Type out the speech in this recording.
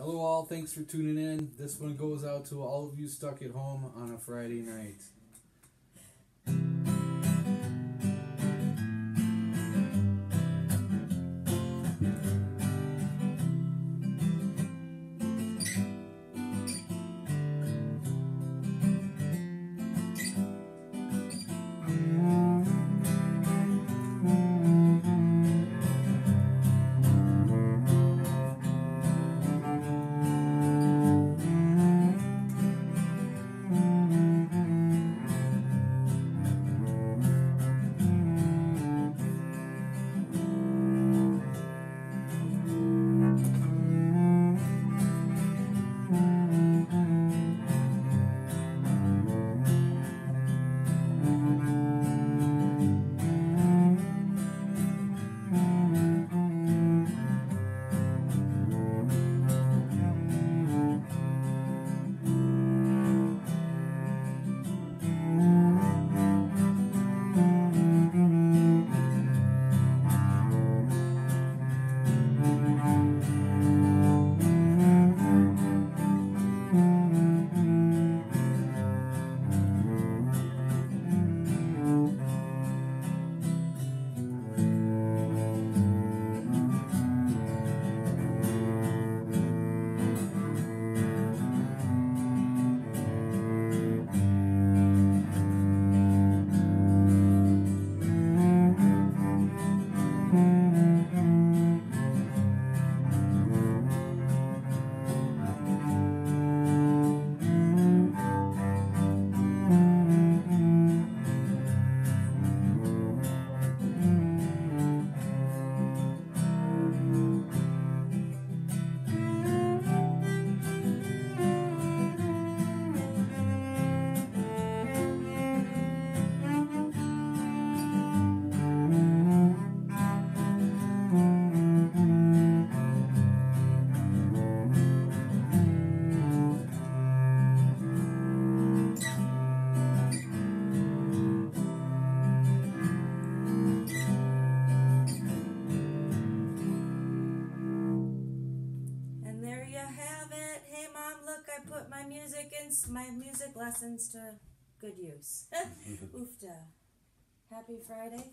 Hello, all. Thanks for tuning in. This one goes out to all of you stuck at home on a Friday night. My music lessons to good use. Mm-hmm. Oofda. Happy Friday.